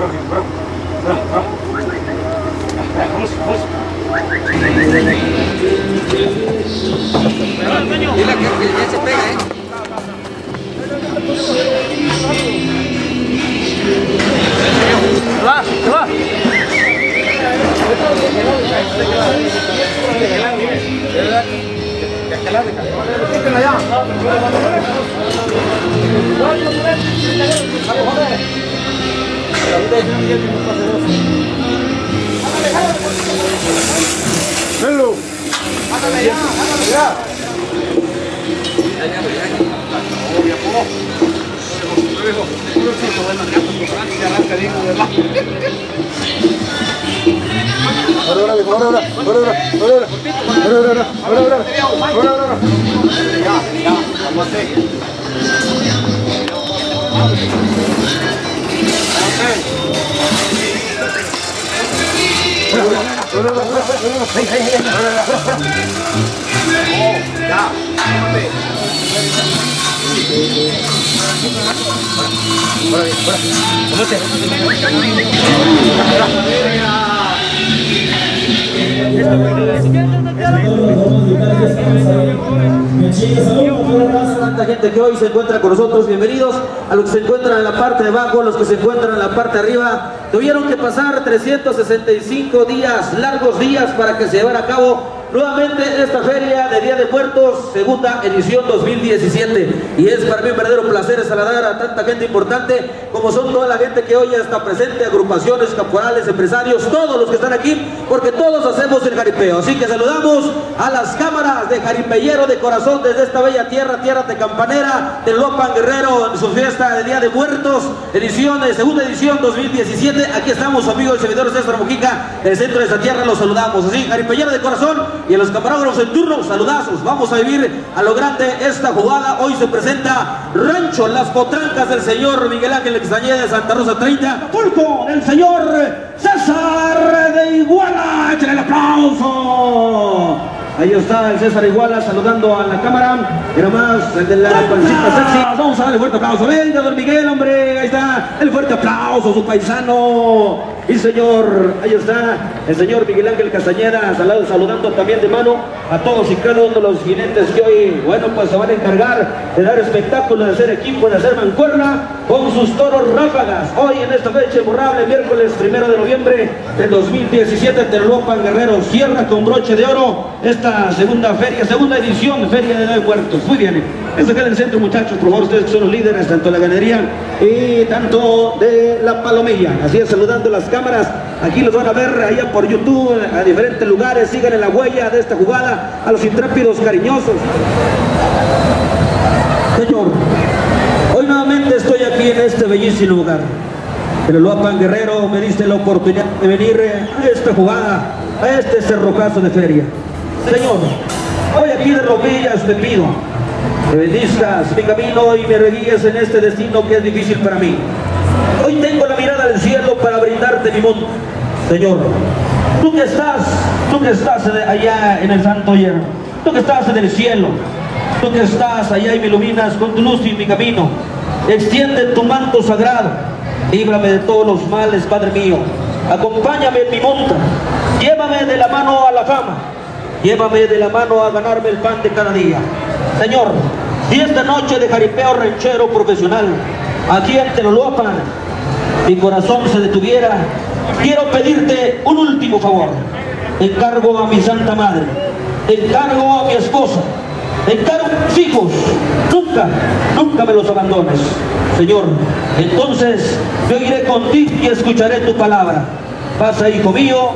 Brooklyn, Brooklyn. Fuera, fuera tanta gente que hoy se encuentra con nosotros, bienvenidos a los que se encuentran en la parte de abajo, a los que se encuentran en la parte de arriba. Tuvieron que pasar 365 días, largos días para que se llevara a cabo nuevamente esta feria de Día de Muertos, segunda edición 2017. Y es para mí un verdadero placer saludar a tanta gente importante como son toda la gente que hoy está presente, agrupaciones, caporales, empresarios, todos los que están aquí, porque todos hacemos el jaripeo. Así que saludamos a las cámaras de jaripellero de corazón desde esta bella tierra, tierra de campanera, de Lopan Guerrero en su fiesta de Día de Muertos, edición, eh, segunda edición 2017. Aquí estamos, amigos y servidores César Mojica, del centro de esta tierra, los saludamos. Así, jaripellero de corazón y a los camarógrafos en turno, saludazos. Vamos a vivir a lo grande esta jugada. Hoy se presenta Rancho Las Potrancas del señor Miguel Ángel Extrañeda de Santa Rosa 30. Pulco del señor César de Iguala. ¡Échale el aplauso! Ahí está el César Iguala saludando a la cámara. Era más el de la pancita sexy. Vamos a darle fuerte aplauso. Venga, don Miguel, hombre. Ahí está el fuerte aplauso, su paisano. Y señor, ahí está el señor Miguel Ángel Castañeda salud- saludando también de mano a todos y cada uno de los jinetes que hoy, bueno, pues se van a encargar de dar espectáculo, de hacer equipo, de hacer mancuerna con sus toros ráfagas. Hoy en esta fecha memorable, miércoles primero de noviembre del 2017, Terlopan Guerrero cierra con broche de oro esta segunda feria, segunda edición de Feria de Nueve Muertos. Muy bien, esto queda en el centro, muchachos, por favor, ustedes que son los líderes tanto de la ganadería y tanto de la palomilla. Así es, saludando las cámaras. Aquí los van a ver allá por YouTube, a diferentes lugares. Sigan en la huella de esta jugada a los intrépidos cariñosos. Señor, estoy aquí en este bellísimo lugar. Pero Loapan Guerrero me diste la oportunidad de venir eh, a esta jugada, a este cerrojazo de feria. Señor, hoy aquí de rodillas te pido que bendizcas mi camino y me reguíes en este destino que es difícil para mí. Hoy tengo la mirada al cielo para brindarte mi mundo. Señor, tú que estás, tú que estás allá en el santo hierro, tú que estás en el cielo, tú que estás allá y me iluminas con tu luz y mi camino, extiende tu manto sagrado, líbrame de todos los males, Padre mío, acompáñame en mi monta, llévame de la mano a la fama, llévame de la mano a ganarme el pan de cada día. Señor, si esta noche de jaripeo ranchero profesional, aquí en Teloloapan, mi corazón se detuviera, quiero pedirte un último favor. Encargo a mi Santa Madre, encargo a mi esposa, mis hijos, nunca, nunca me los abandones. Señor, entonces yo iré contigo y escucharé tu palabra. Pasa, hijo mío,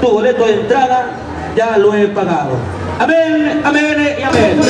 tu boleto de entrada ya lo he pagado. Amén, amén y amén.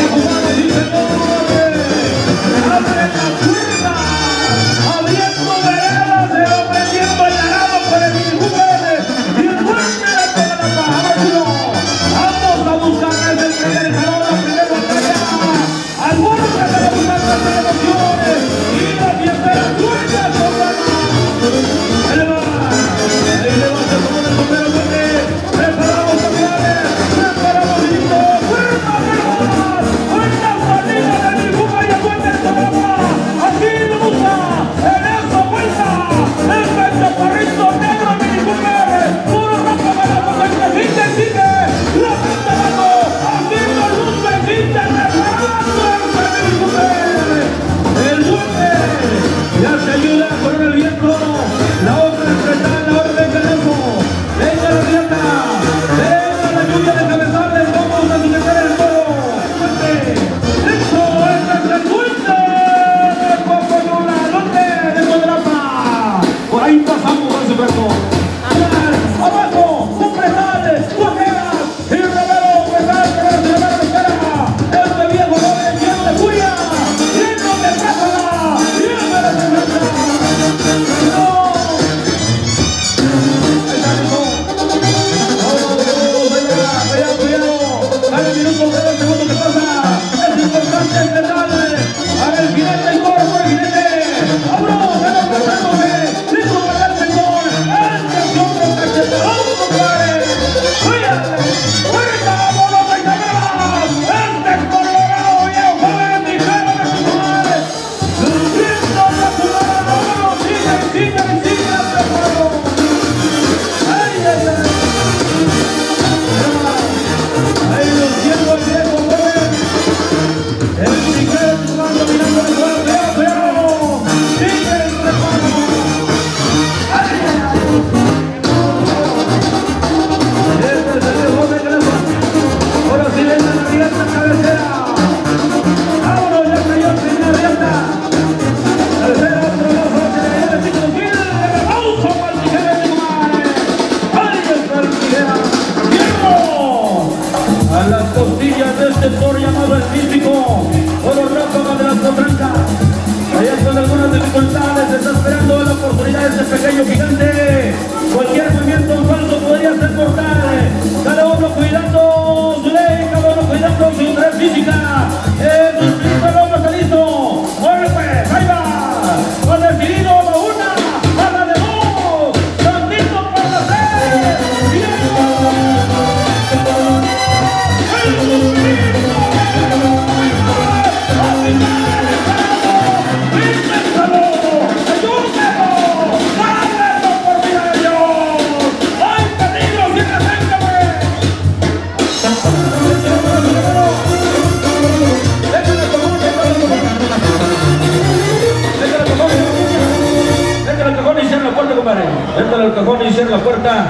la puerta.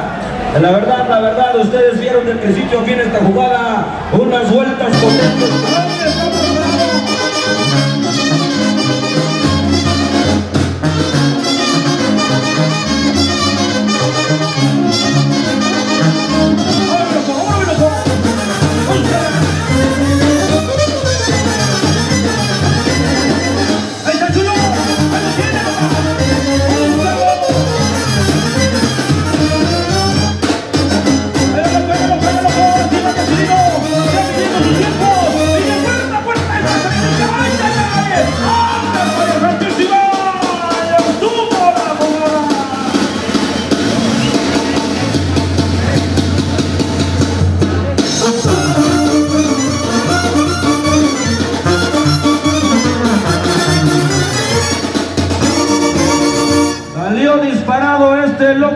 La verdad, la verdad, ustedes vieron desde el principio bien esta jugada. Unas vueltas potentes.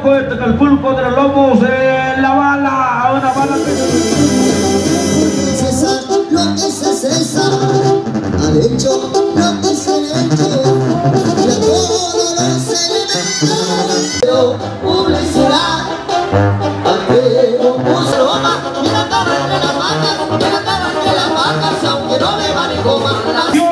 el pulpo de los lobos eh, la bala, una bala que... César no es César, al hecho no es el hecho, ya todo lo se Yo publicidad, pero puso Roma, mira cara de la vaca, mira cara de la vaca, aunque no le van a comer la... ¡Yo!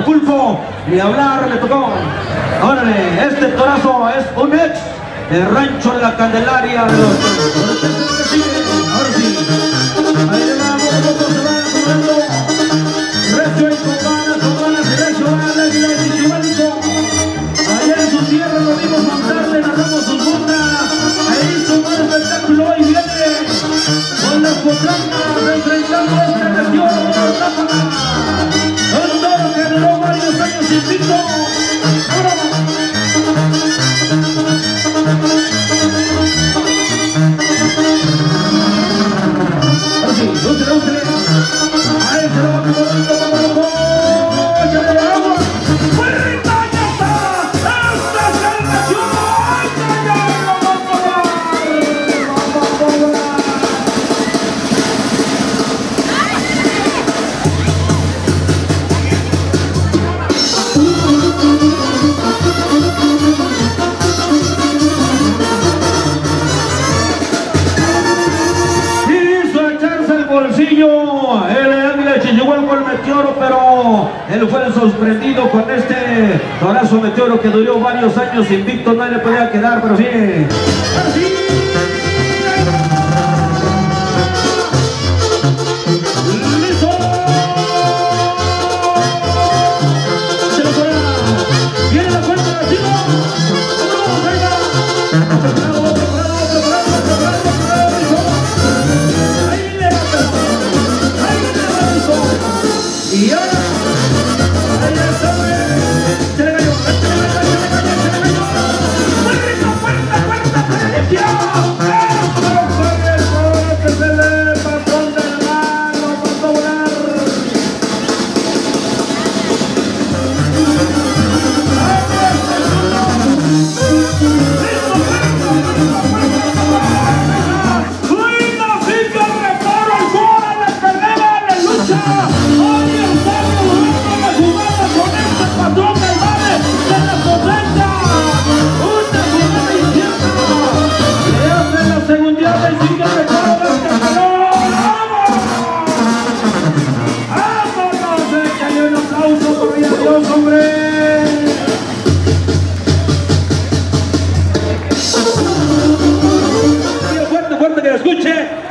De Acapulco. Ni hablar, le tocó. Órale, este torazo es un ex del rancho de la Candelaria. Ahora sí. Ahí le va, poco a se va acomodando. Recio y con ganas, con ganas, va la águila de Chichihualco. Allá en su tierra lo vimos montar, le narramos sus bundas. Ahí hizo un espectáculo y viene con las potrancas enfrentando este región él fue sorprendido con este torazo meteoro que duró varios años invicto, nadie le podía quedar, pero sí.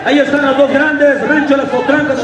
Ahí están los dos grandes, Rancho Las Potrancas.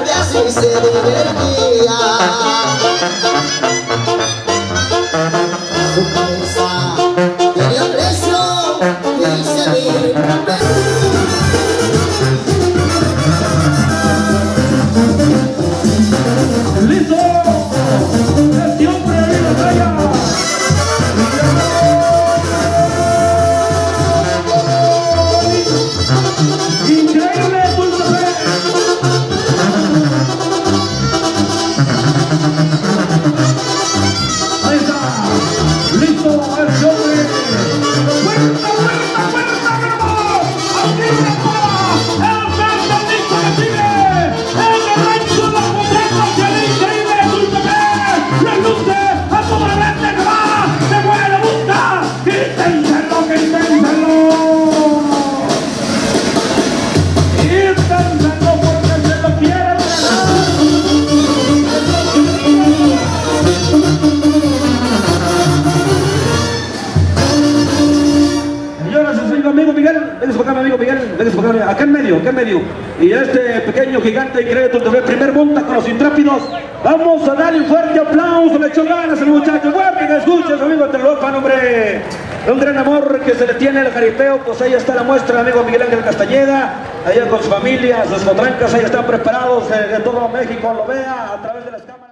En medio. Y este pequeño gigante increíble TV, primer monta con los intrépidos. Vamos a darle un fuerte aplauso, le echó ganas el muchacho. Fuerte que escuches, amigo Telopan, hombre. Un gran amor que se le tiene al jaripeo, pues ahí está la muestra, amigo Miguel Ángel Castañeda, allá con su familia, sus potrancas, ahí están preparados, eh, de todo México lo vea a través de las cámaras.